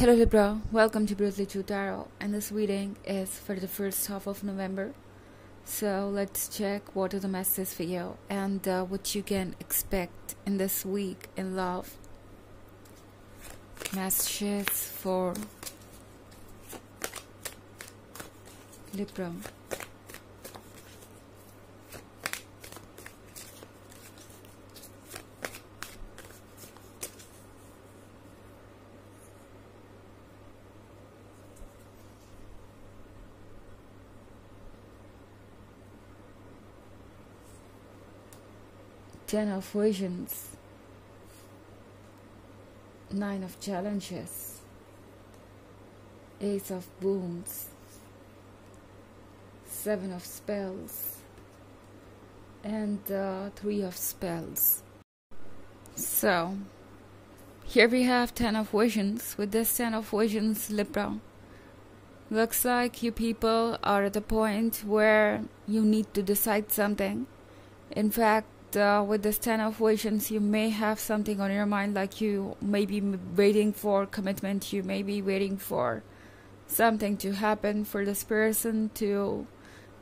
Hello Libra, welcome to Brutally True Tarot, and this reading is for the first half of November. So let's check what are the messages for you and uh, what you can expect in this week in love. Messages for Libra. Ten of Visions, Nine of Challenges, Ace of Boons, Seven of Spells, and uh, Three of Spells. So, here we have Ten of Visions. With this Ten of Visions, Libra. Looks like you people are at a point where you need to decide something. In fact, uh, with this 10 of visions you may have something on your mind like you may be waiting for commitment you may be waiting for something to happen for this person to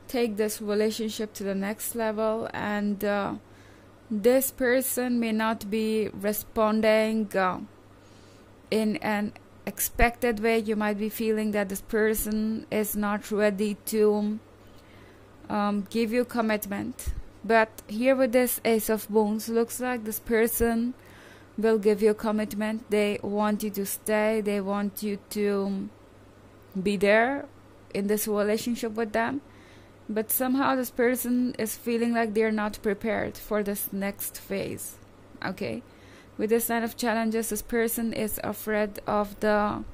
take this relationship to the next level. And uh, this person may not be responding uh, in an expected way. You might be feeling that this person is not ready to um, give you commitment but here with this Ace of Bones, looks like this person will give you a commitment. They want you to stay. They want you to be there in this relationship with them. But somehow this person is feeling like they're not prepared for this next phase. Okay? With this kind of challenges, this person is afraid of the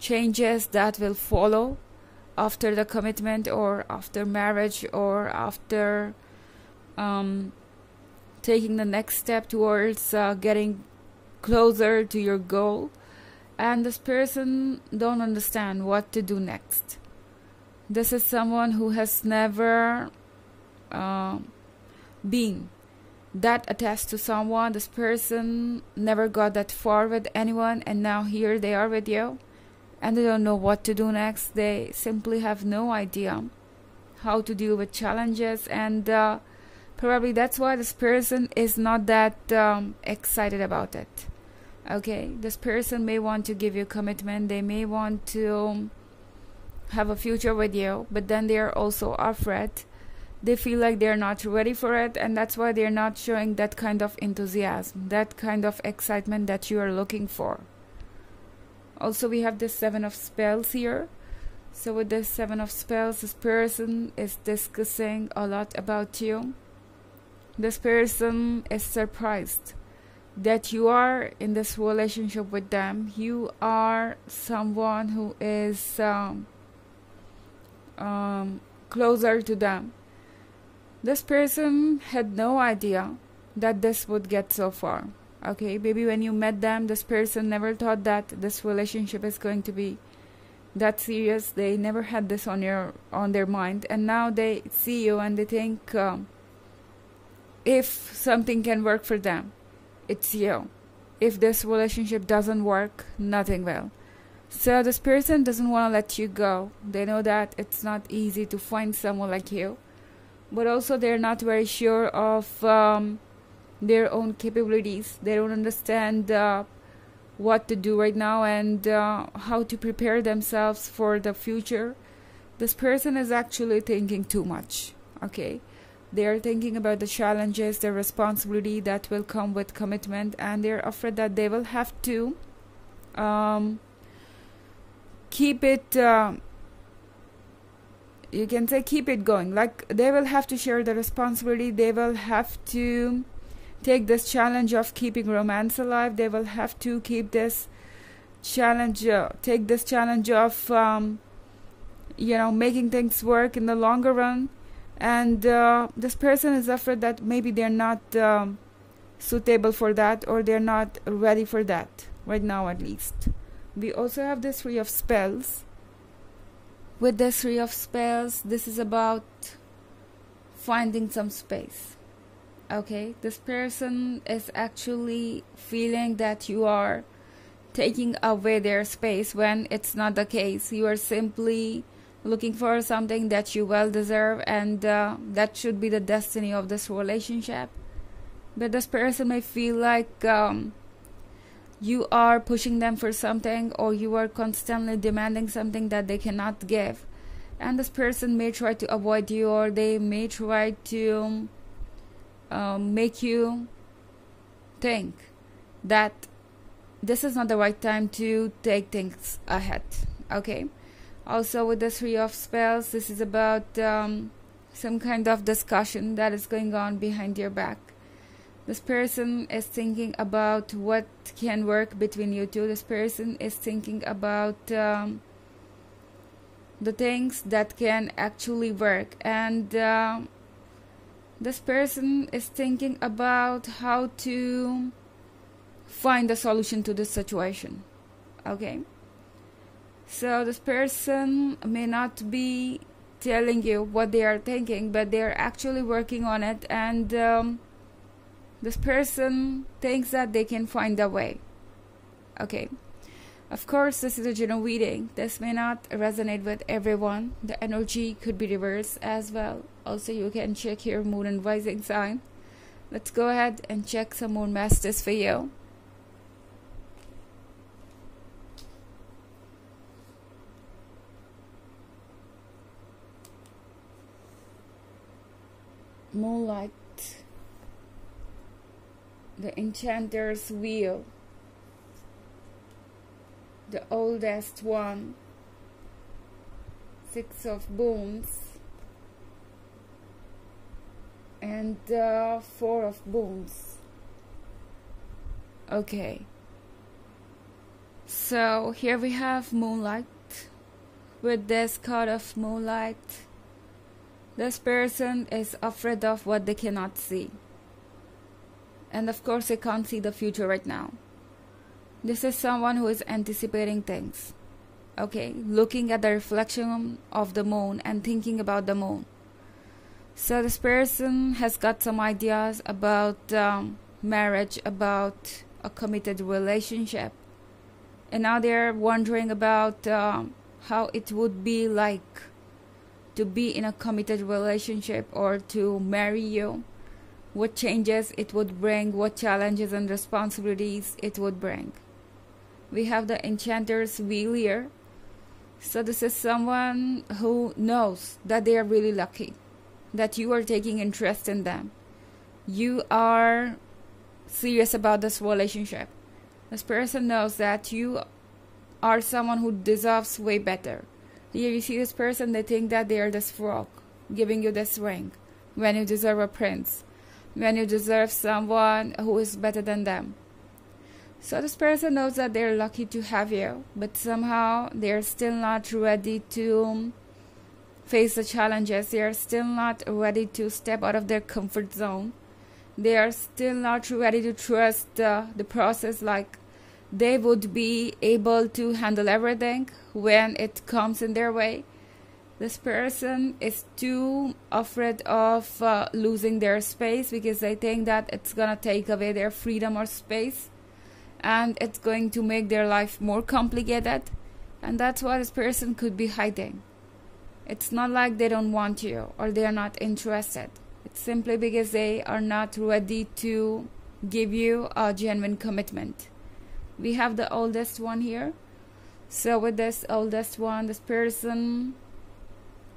changes that will follow after the commitment or after marriage or after um, taking the next step towards uh, getting closer to your goal. And this person don't understand what to do next. This is someone who has never uh, been that attached to someone. This person never got that far with anyone and now here they are with you and they don't know what to do next. They simply have no idea how to deal with challenges and uh, probably that's why this person is not that um, excited about it. Okay this person may want to give you commitment they may want to have a future with you but then they are also afraid. They feel like they're not ready for it and that's why they're not showing that kind of enthusiasm that kind of excitement that you are looking for. Also we have the seven of spells here. So with the seven of spells this person is discussing a lot about you this person is surprised that you are in this relationship with them. You are someone who is um, um, closer to them. This person had no idea that this would get so far. Okay, maybe when you met them, this person never thought that this relationship is going to be that serious. They never had this on your on their mind, and now they see you and they think. Um, if something can work for them, it's you. If this relationship doesn't work, nothing will. So this person doesn't want to let you go. They know that it's not easy to find someone like you, but also they're not very sure of um, their own capabilities. They don't understand uh, what to do right now and uh, how to prepare themselves for the future. This person is actually thinking too much. Okay they are thinking about the challenges, the responsibility that will come with commitment, and they're afraid that they will have to um, keep it. Uh, you can say keep it going. Like they will have to share the responsibility. They will have to take this challenge of keeping romance alive. They will have to keep this challenge. Uh, take this challenge of um, you know making things work in the longer run and uh, this person is afraid that maybe they're not um, suitable for that or they're not ready for that right now at least. We also have the three of spells. With the three of spells this is about finding some space. Okay? This person is actually feeling that you are taking away their space when it's not the case. You are simply looking for something that you well deserve, and uh, that should be the destiny of this relationship. But this person may feel like um, you are pushing them for something, or you are constantly demanding something that they cannot give. And this person may try to avoid you, or they may try to um, make you think that this is not the right time to take things ahead. Okay. Also, with the Three of Spells, this is about um, some kind of discussion that is going on behind your back. This person is thinking about what can work between you two. This person is thinking about um, the things that can actually work. And uh, this person is thinking about how to find a solution to this situation. Okay? So this person may not be telling you what they are thinking, but they are actually working on it, and um, this person thinks that they can find a way. Okay. Of course, this is a general reading. This may not resonate with everyone. The energy could be reversed as well. Also, you can check your moon and rising sign. Let's go ahead and check some more masters for you. Moonlight, the enchanter's wheel, the oldest one, six of bones, and uh, four of bones. Okay. So here we have moonlight with this card of moonlight this person is afraid of what they cannot see. And of course, they can't see the future right now. This is someone who is anticipating things. Okay, looking at the reflection of the moon and thinking about the moon. So, this person has got some ideas about um, marriage, about a committed relationship. And now they're wondering about um, how it would be like to be in a committed relationship or to marry you, what changes it would bring, what challenges and responsibilities it would bring. We have the enchanter's wheel here. So, this is someone who knows that they are really lucky, that you are taking interest in them. You are serious about this relationship. This person knows that you are someone who deserves way better you see this person, they think that they are this frog, giving you this ring, when you deserve a prince, when you deserve someone who is better than them. So this person knows that they're lucky to have you, but somehow they're still not ready to face the challenges. They are still not ready to step out of their comfort zone. They are still not ready to trust uh, the process like they would be able to handle everything when it comes in their way. This person is too afraid of uh, losing their space because they think that it's gonna take away their freedom or space and it's going to make their life more complicated. And that's why this person could be hiding. It's not like they don't want you or they are not interested. It's simply because they are not ready to give you a genuine commitment we have the oldest one here. So with this oldest one this person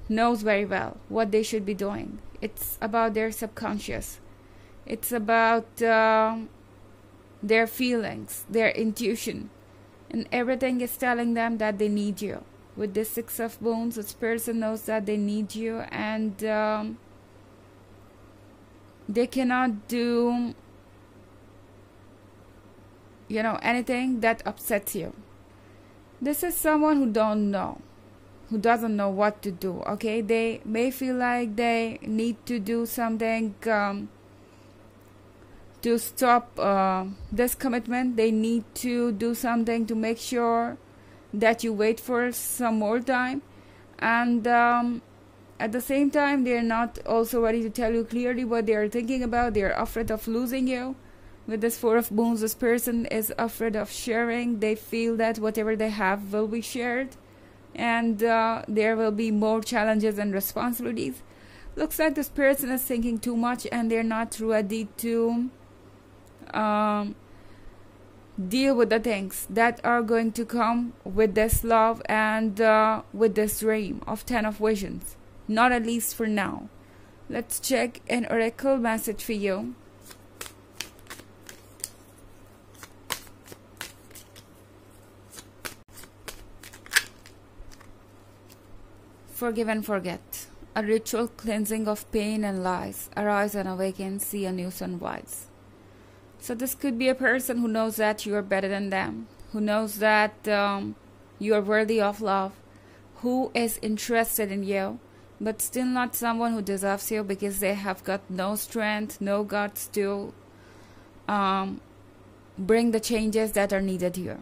knows very well what they should be doing. It's about their subconscious. It's about uh, their feelings their intuition. And everything is telling them that they need you. With this six of bones this person knows that they need you and um, they cannot do you know anything that upsets you. This is someone who don't know who doesn't know what to do okay? They may feel like they need to do something um, to stop uh, this commitment. They need to do something to make sure that you wait for some more time. And um, at the same time they're not also ready to tell you clearly what they are thinking about. They're afraid of losing you with this four of moons this person is afraid of sharing. They feel that whatever they have will be shared. And uh, there will be more challenges and responsibilities. Looks like this person is thinking too much and they're not ready to um, deal with the things that are going to come with this love and uh, with this dream of ten of visions. Not at least for now. Let's check an oracle message for you Forgive and forget. A ritual cleansing of pain and lies. Arise and awaken, see a new sunrise. So, this could be a person who knows that you are better than them, who knows that um, you are worthy of love, who is interested in you, but still not someone who deserves you because they have got no strength, no guts to um, bring the changes that are needed here.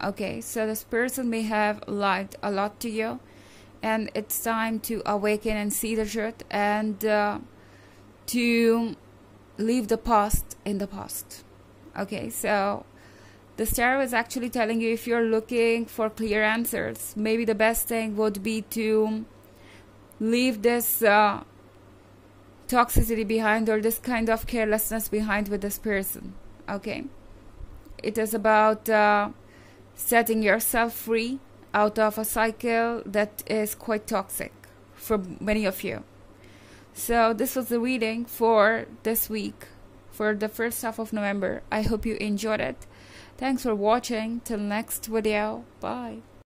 Okay, so this person may have lied a lot to you and it's time to awaken and see the truth and uh, to leave the past in the past. Okay so the star is actually telling you if you're looking for clear answers maybe the best thing would be to leave this uh, toxicity behind or this kind of carelessness behind with this person. Okay? It is about uh, setting yourself free out of a cycle that is quite toxic for many of you. So, this was the reading for this week, for the first half of November. I hope you enjoyed it. Thanks for watching. Till next video. Bye.